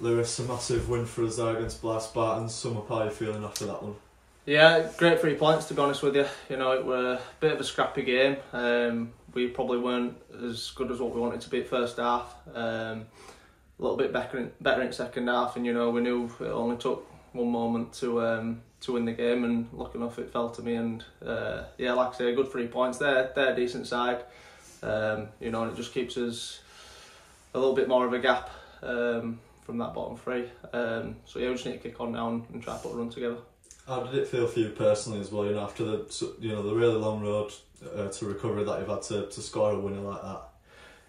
Lewis, a massive win for us there against Blyth Spartans. Sum up how you feeling after that one? Yeah, great three points to be honest with you. You know, it were a bit of a scrappy game. Um, we probably weren't as good as what we wanted to be at first half. Um, a little bit better in, better in second half, and you know we knew it only took one moment to um, to win the game, and lucky enough it fell to me. And uh, yeah, like I say, good three points. They're they're a decent side. Um, you know, and it just keeps us a little bit more of a gap um, from that bottom three. Um, so yeah, we just need to kick on now and, and try to put a run together. How did it feel for you personally as well? You know, after the you know the really long road uh, to recovery that you've had to, to score a winner like that.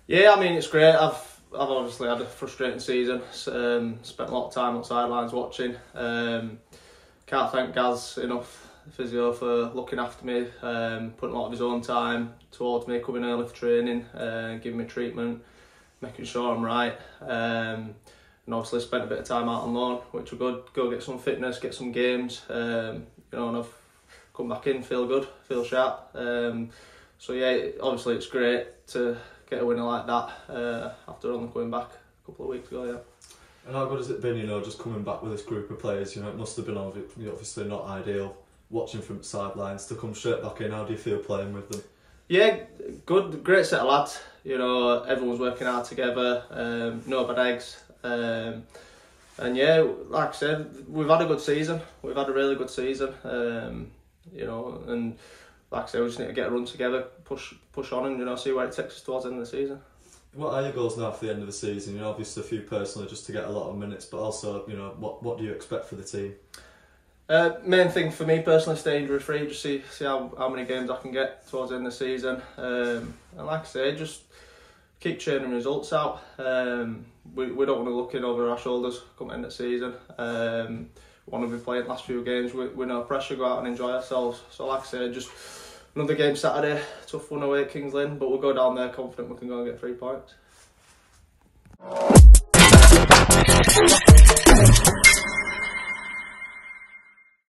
Yeah, I mean it's great. I've I've obviously had a frustrating season. Um, spent a lot of time on sidelines watching. Um, can't thank Gaz enough, physio, for looking after me, um, putting a lot of his own time towards me, coming early for training, uh, giving me treatment, making sure I'm right. Um, and obviously spent a bit of time out on loan, which were good. Go get some fitness, get some games. Um, you know, and I've come back in, feel good, feel sharp. Um, so yeah, obviously it's great to get a winner like that uh, after only coming back a couple of weeks ago. Yeah. And how good has it been, you know, just coming back with this group of players? You know, it must have been obviously not ideal watching from sidelines to come straight back in. How do you feel playing with them? Yeah, good, great set of lads. You know, everyone's working hard together. Um, no bad eggs. Um, and yeah, like I said, we've had a good season. We've had a really good season. Um, you know, and like I said, we just need to get a run together, push push on, and you know, see where it takes us towards the end of the season. What are your goals now for the end of the season? You know, obviously a few personally, just to get a lot of minutes, but also, you know, what what do you expect for the team? Uh, main thing for me personally, stay injury free. Just see see how, how many games I can get towards the end of the season. Um, and like I say, just keep churning results out. Um, we, we don't want to look in over our shoulders end of the season. Um, we want to be playing last few games with, with no pressure, go out and enjoy ourselves. So like I say, just another game Saturday, tough one away at Kings Lynn, but we'll go down there confident we can go and get three points.